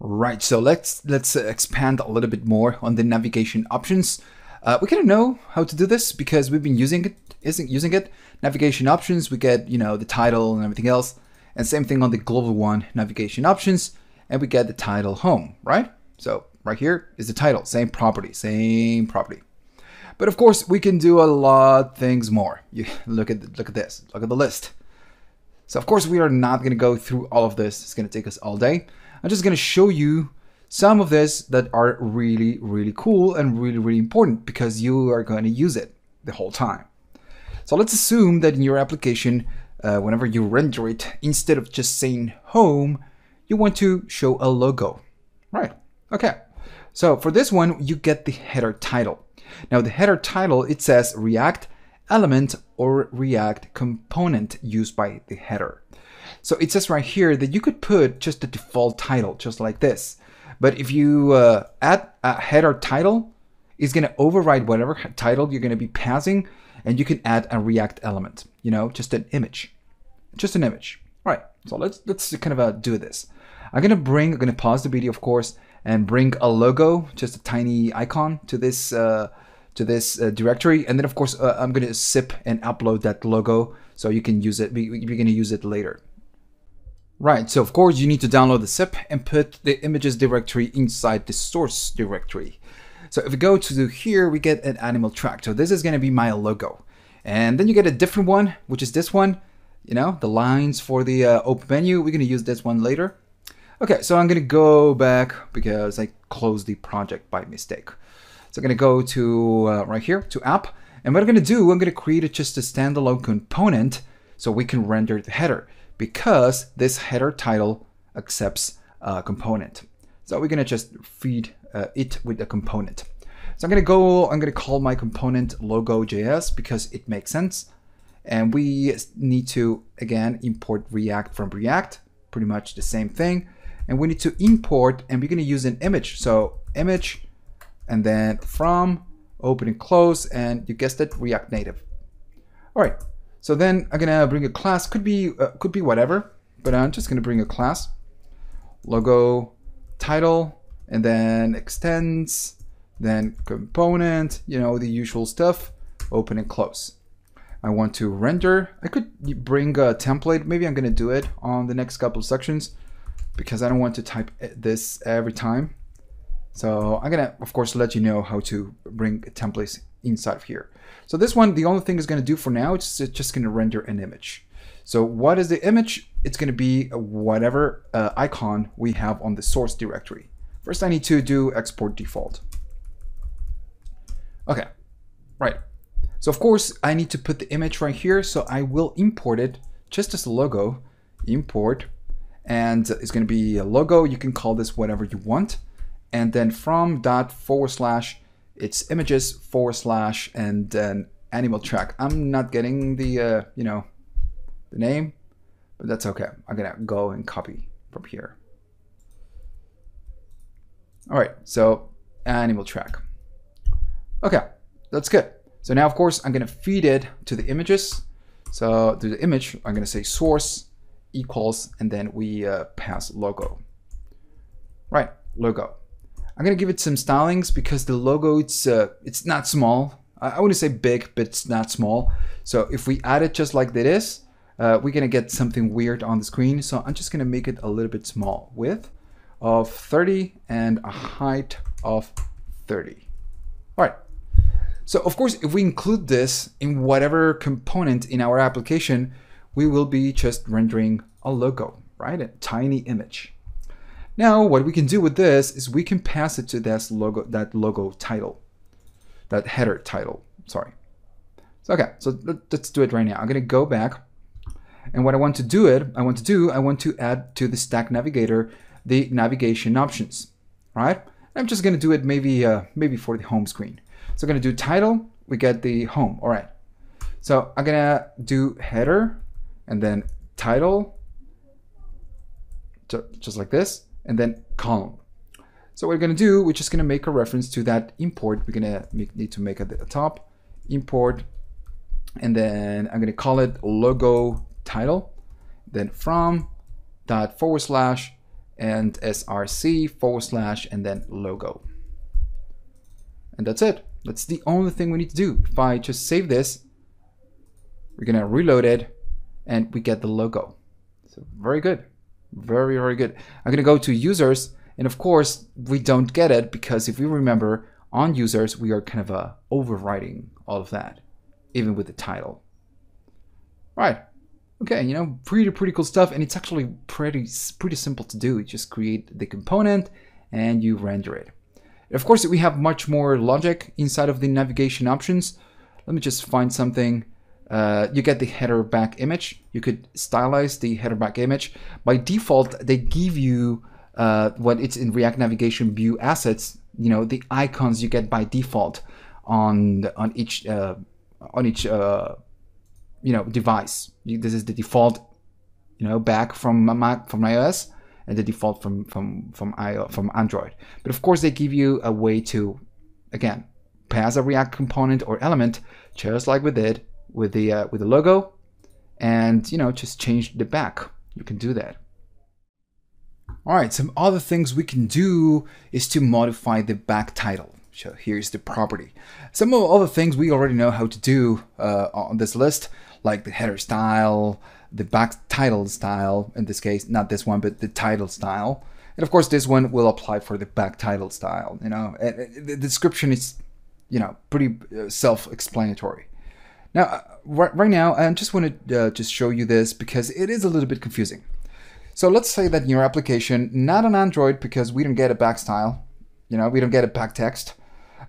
Right, so let's let's expand a little bit more on the navigation options. Uh, we kind of know how to do this because we've been using it, isn't using it. Navigation options, we get you know the title and everything else, and same thing on the global one navigation options, and we get the title home, right? So right here is the title, same property, same property. But of course, we can do a lot things more. You look at look at this, look at the list. So of course, we are not going to go through all of this. It's going to take us all day. I'm just going to show you some of this that are really, really cool and really, really important because you are going to use it the whole time. So let's assume that in your application, uh, whenever you render it, instead of just saying home, you want to show a logo. Right. Okay. So for this one, you get the header title. Now the header title, it says React element or React component used by the header. So it says right here that you could put just the default title, just like this. But if you uh, add a header title, it's going to override whatever title you're going to be passing, and you can add a React element, you know, just an image, just an image. All right, so let's let's kind of uh, do this. I'm going to bring, I'm going to pause the video, of course, and bring a logo, just a tiny icon to this uh, to this uh, directory, and then of course uh, I'm going to zip and upload that logo so you can use it. Going to use it later. Right, so of course you need to download the zip and put the images directory inside the source directory. So if we go to here, we get an animal track. So this is going to be my logo. And then you get a different one, which is this one. You know, the lines for the uh, open menu. We're going to use this one later. Okay, so I'm going to go back because I closed the project by mistake. So I'm going to go to uh, right here to app. And what I'm going to do, I'm going to create just a standalone component so we can render the header because this header title accepts a component. So we're gonna just feed uh, it with a component. So I'm gonna go, I'm gonna call my component logo.js because it makes sense. And we need to, again, import React from React, pretty much the same thing. And we need to import, and we're gonna use an image. So image, and then from, open and close, and you guessed it, React Native. All right, so then I'm gonna bring a class, could be uh, could be whatever, but I'm just gonna bring a class, logo, title, and then extends, then component, you know, the usual stuff, open and close. I want to render, I could bring a template, maybe I'm gonna do it on the next couple of sections because I don't want to type this every time. So I'm gonna, of course, let you know how to bring templates inside of here. So this one, the only thing it's to do for now, is it's just to render an image. So what is the image? It's to be whatever uh, icon we have on the source directory. First, I need to do export default. Okay, right. So of course, I need to put the image right here. So I will import it just as a logo, import, and it's to be a logo. You can call this whatever you want. And then from dot forward slash it's images forward slash and then animal track. I'm not getting the, uh, you know, the name, but that's okay. I'm gonna go and copy from here. All right, so animal track. Okay, that's good. So now, of course, I'm gonna feed it to the images. So to the image, I'm gonna say source equals, and then we uh, pass logo. Right, logo. I'm gonna give it some stylings because the logo it's uh, it's not small. I, I wouldn't say big, but it's not small. So if we add it just like this, uh, we're gonna get something weird on the screen. So I'm just gonna make it a little bit small. Width of 30 and a height of 30. All right. So of course, if we include this in whatever component in our application, we will be just rendering a logo, right? A tiny image. Now, what we can do with this is we can pass it to that logo, that logo title, that header title, sorry. So, okay, so let's do it right now. I'm gonna go back and what I want to do it, I want to do, I want to add to the Stack Navigator the navigation options, right? I'm just gonna do it maybe uh, maybe for the home screen. So I'm gonna do title, we get the home, all right. So I'm gonna do header and then title, just like this and then column. So what we're going to do, we're just going to make a reference to that import. We're going to need to make at the top import, and then I'm going to call it logo title, then from dot forward slash, and src forward slash and then logo. And that's it. That's the only thing we need to do. If I just save this, we're gonna reload it and we get the logo. So very good. Very, very good. I'm gonna go to users and of course we don't get it because if we remember on users, we are kind of uh, overwriting all of that, even with the title. Right. Okay, you know, pretty, pretty cool stuff. And it's actually pretty, pretty simple to do. You just create the component and you render it. Of course, we have much more logic inside of the navigation options. Let me just find something. Uh, you get the header back image. You could stylize the header back image. By default, they give you uh, what it's in React Navigation View assets. You know the icons you get by default on on each uh, on each uh, you know device. This is the default you know back from Mac from iOS and the default from from from from Android. But of course, they give you a way to again pass a React component or element just like we did with the uh, with the logo, and you know just change the back. You can do that. All right, some other things we can do is to modify the back title. So here's the property. Some of the other things we already know how to do uh, on this list, like the header style, the back title style, in this case, not this one, but the title style. And of course, this one will apply for the back title style. You know, the description is, you know, pretty uh, self-explanatory. Now, uh, right, now, I just want to uh, just show you this because it is a little bit confusing. So let's say that in your application, not on Android because we don't get a back style, you know, we don't get a back text,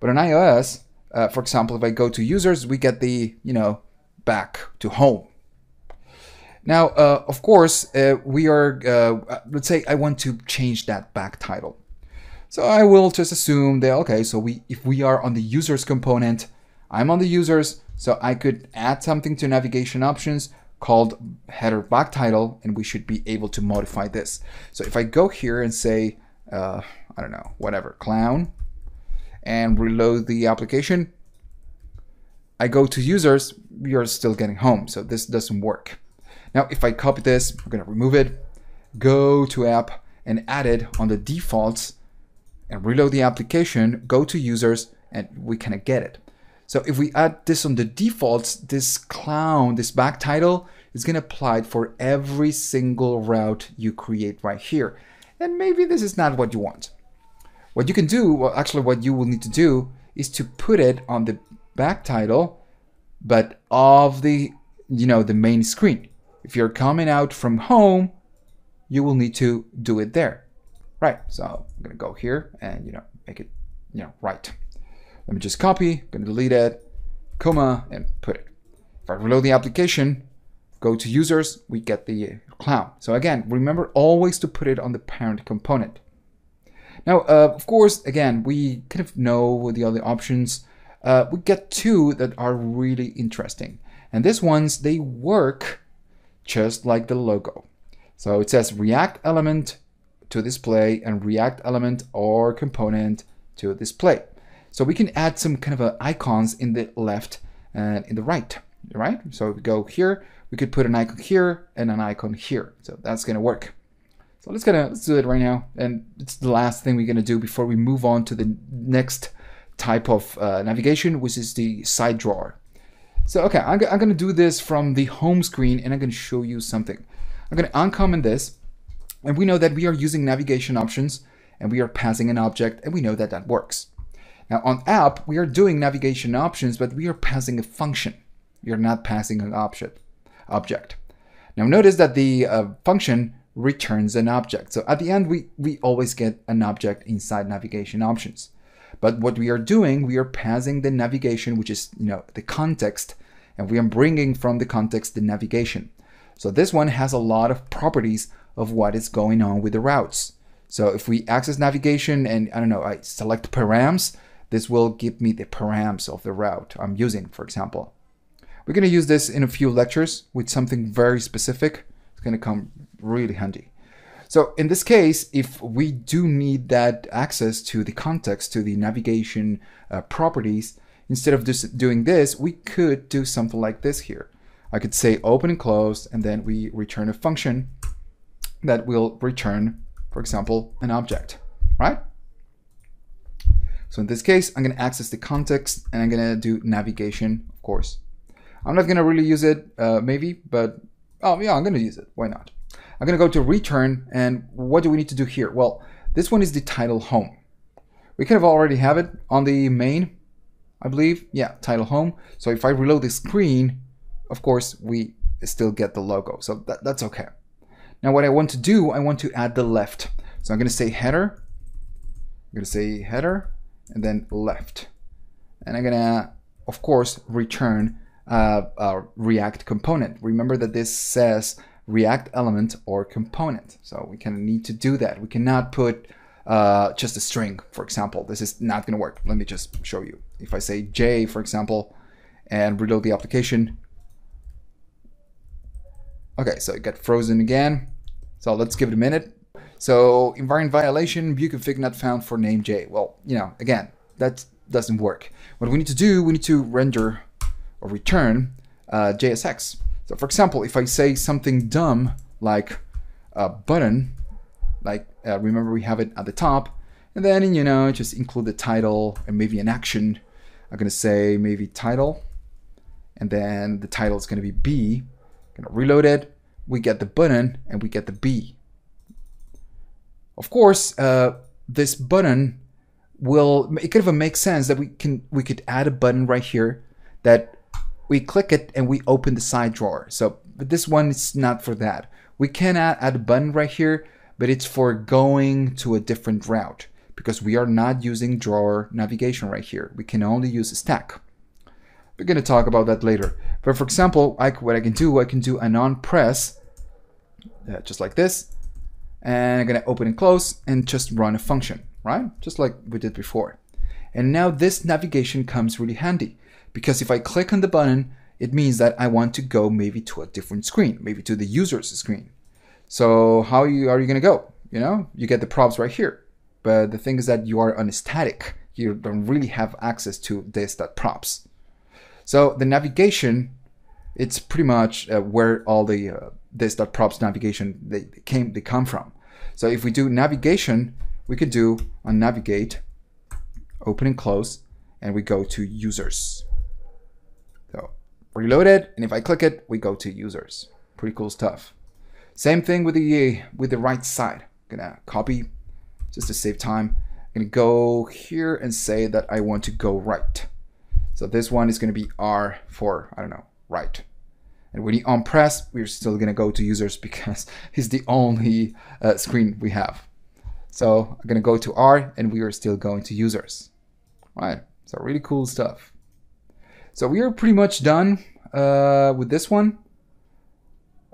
but on iOS, uh, for example, if I go to users, we get the, you know, back to home. Now, uh, of course, uh, we are, uh, let's say I want to change that back title. So I will just assume that, okay, so we if we are on the users component, I'm on the users, so I could add something to navigation options called header back title, and we should be able to modify this. So if I go here and say, uh, I don't know, whatever, clown, and reload the application, I go to users, are still getting home, so this doesn't work. Now, if I copy this, I'm gonna remove it, go to app and add it on the defaults and reload the application, go to users, and we kind of get it. So if we add this on the defaults, this clown, this back title is gonna apply for every single route you create right here. And maybe this is not what you want. What you can do, well, actually what you will need to do is to put it on the back title, but of the, you know, the main screen. If you're coming out from home, you will need to do it there. Right, so I'm gonna go here and you know make it you know right. Let me just copy, I'm gonna delete it, comma, and put it. If I reload the application, go to users, we get the clown. So again, remember always to put it on the parent component. Now, uh, of course, again, we kind of know the other options. Uh, we get two that are really interesting. And these ones, they work just like the logo. So it says React element to display and React element or component to display. So we can add some kind of icons in the left and in the right, right? So if we go here, we could put an icon here and an icon here. So that's gonna work. So let's gonna let's do it right now. And it's the last thing we're gonna do before we move on to the next type of uh, navigation, which is the side drawer. So, okay, I'm, I'm going to do this from the home screen and I'm going to show you something. I'm going to uncomment this and we know that we are using navigation options and we are passing an object and we know that that works. Now on app, we are doing navigation options, but we are passing a function. We are not passing an object. object. Now notice that the uh, function returns an object. So at the end, we, we always get an object inside navigation options. But what we are doing, we are passing the navigation, which is you know the context, and we are bringing from the context the navigation. So this one has a lot of properties of what is going on with the routes. So if we access navigation and I don't know, I select params, this will give me the params of the route I'm using, for example. We're going to use this in a few lectures with something very specific. It's going to come really handy. So in this case, if we do need that access to the context, to the navigation uh, properties, instead of just doing this, we could do something like this here. I could say open and close, and then we return a function that will return for example, an object, right? So in this case, I'm going to access the context and I'm going to do navigation, of course. I'm not going to really use it, uh, maybe, but oh yeah, I'm going to use it. Why not? I'm going to go to return and what do we need to do here? Well, this one is the title home. We kind of already have it on the main, I believe. Yeah, title home. So if I reload the screen, of course, we still get the logo. So that, that's okay. Now what I want to do, I want to add the left. So I'm going to say header. I'm going to say header and then left. And I'm to, of course, return a React component. Remember that this says React element or component. So we kind of need to do that. We cannot put uh, just a string, for example. This is not to work. Let me just show you. If I say J, for example, and reload the application. Okay, so it got frozen again. So let's give it a minute. So Invariant Violation, view config not found for name J. Well, you know, again, that doesn't work. What we need to do, we need to render or return uh, JSX. So for example, if I say something dumb like a button, like uh, remember we have it at the top, and then, you know, just include the title and maybe an action. I'm gonna say maybe title, and then the title is gonna be B. gonna reload it, we get the button and we get the B. Of course, uh, this button will it kind of make sense that we can we could add a button right here that we click it and we open the side drawer. So but this one is not for that. We can add, add a button right here, but it's for going to a different route because we are not using drawer navigation right here. We can only use a stack. We're going to talk about that later. But for example, I, what I can do, I can do an on press, uh, just like this. And I'm going to open and close and just run a function, right? Just like we did before. And now this navigation comes really handy because if I click on the button, it means that I want to go maybe to a different screen, maybe to the user's screen. So how are you, are you going to go? You know, you get the props right here. But the thing is that you are on static. You don't really have access to this.props. So the navigation, it's pretty much uh, where all the uh, this.props navigation they came they come from. So if we do navigation, we could do on navigate, open and close, and we go to users. So reload it, and if I click it, we go to users. Pretty cool stuff. Same thing with the with the right side. I'm gonna copy just to save time. I'm gonna go here and say that I want to go right. So this one is gonna be R for I don't know right. And when you on press, we're still gonna go to users because it's the only uh, screen we have. So I'm gonna go to R and we are still going to users. All right, so really cool stuff. So we are pretty much done uh, with this one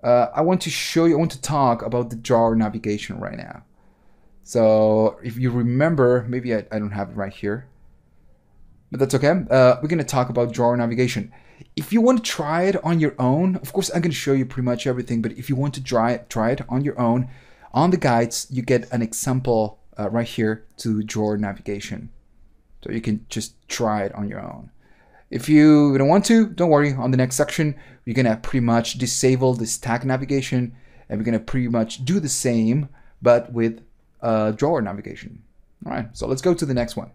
uh, I want to show you, I want to talk about the drawer navigation right now. So if you remember, maybe I, I don't have it right here, but that's okay. Uh, we're going to talk about drawer navigation. If you want to try it on your own, of course, I'm going to show you pretty much everything, but if you want to try it, try it on your own, on the guides, you get an example uh, right here to drawer navigation. So you can just try it on your own. If you don't want to, don't worry. On the next section, we're gonna pretty much disable the stack navigation and we're gonna pretty much do the same, but with uh, drawer navigation. All right, so let's go to the next one.